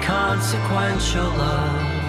inconsequential love.